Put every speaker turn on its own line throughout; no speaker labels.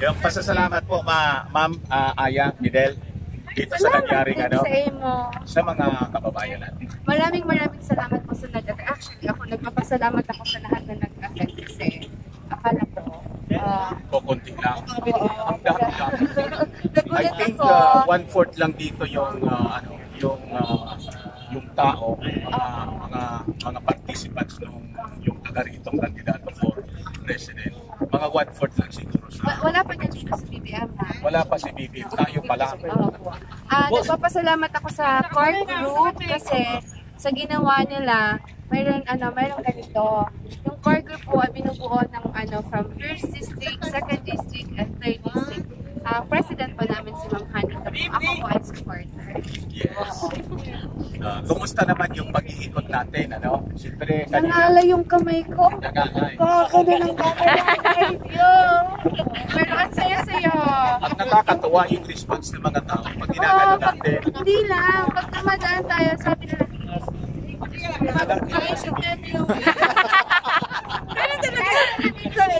Yung pasasalamat po, ma Ma'am ah, Aya, Midel, dito sa nangyaring ano,
sa imo.
sa mga kababayan natin.
Maraming maraming salamat po sa nag Actually, ako nagpapasalamat ako sa lahat na nag-attend kasi akala ko, ah,
Kukunti lang.
oo,
Ang dami-dami. I
nagulat
think
ako.
uh, one-fourth lang dito yung ah, ano, yung ah, yung tao, mga mga mga participants nung yung taga ritong kandidato for president. Mga one-fourth lang siguro
Wa-
sa
wala pa niya dito sa BBM ha?
wala pa si Bibi, tayo pa lang.
Opo. Ah, nagpapasalamat ako sa court group kasi sa ginawa nila, mayroon ano, mayroon ganito. Yung core group po ay binubuo ng ano from first district, second district, and third district. Ah, president po namin si Ma'am Hani. Ako po ay supporter.
Yes. Ah, kumusta naman yung pag-iikot natin, ano? Siyempre, kanina,
Nangala yung kamay ko.
nagangay.
Kakada ng kamay ko. Pero ang saya-saya.
Ang nakakatuwa yung response ng mga tao pag ginagano
pag-
natin.
Hindi lang. Pag namadaan tayo, sabi nila, Naisip din yung... Pero talaga,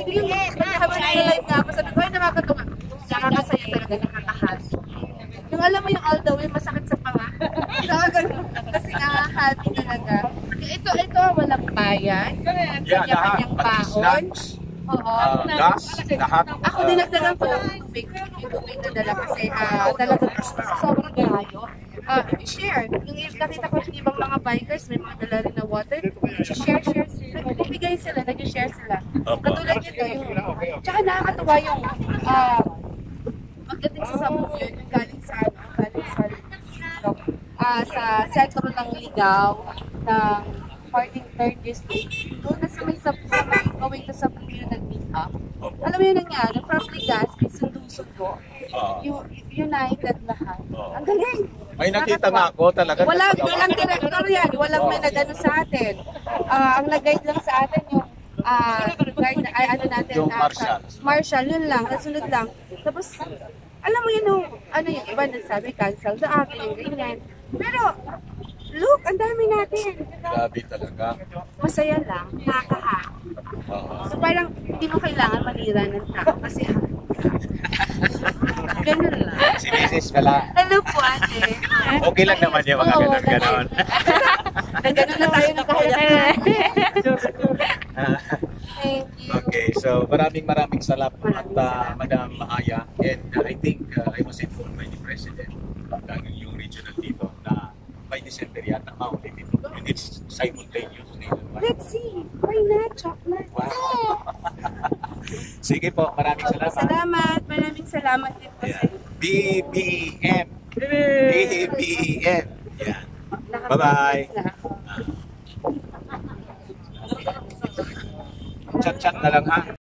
yung habang nag-live nga ako, sabi ko, ay nakakatuwa. Nakakasaya talaga, nakakahas. Yung alam mo yung all the way, masakit sa panga. Nakakaganon. Kasi nakaka-happy talaga. Ito, ito, walang bayan.
Yeah, lahat.
Kanya-kanyang
Pati
baon.
snacks,
Oo.
ah, gas, lahat.
Ako dinagdagan ko ng tubig. Yung tubig na dala kasi ah, talaga sobrang layo. Ah, share. Yung nakita ko yung ibang mga bikers, may mga dala rin na water. Share, share sila. Nagbibigay sila, nag-share sila. Katulad nito, yung, tsaka nakakatuwa yung, ah, pagdating sa Samuel, yung galing sa, galing sa, ah, sa sentro ng Ligaw, ng 43rd District. Doon na sa may, sa, may, going to sa Pilipinas nag-meet up. Alam mo yung nangyari, from Legazpi, sundo-sundo,
Ah,
you, united lahat.
Oo.
Ang galing!
may nakita nga ako talaga.
Walang, walang director yan, walang may nagano sa atin. Ah, ang nag-guide lang sa atin yung ah, guide, ay, ano natin,
Yung
ah,
marshal.
sa- marshal, yun lang, nasunod lang. Tapos, alam mo yun, yung, ano yung iba nagsabi, cancel the act, yung ganyan. Pero, look, ang dami natin.
Grabe talaga.
Masaya lang, nakakaha.
Oo.
So parang hindi mo kailangan manira ng tao kasi Ganun lang.
si Mrs. Kala,
Hello po ate.
okay lang naman yung mga
Oo,
ganon-ganon.
Nagganon na tayo ng kahalaman. Thank you.
okay, so maraming maraming salamat uh, Madam Aya. And uh, I think uh, I was informed by the President ng yung regional dito na by December yata maulit ito. And it's simultaneous nationwide.
Let's see. Why not? Chocolate.
Wow. Sige po, maraming salamat.
Salamat. Maraming salamat din po sa
Yeah. BBM. BBM. Yeah. Bye-bye. Chat-chat na lang ha.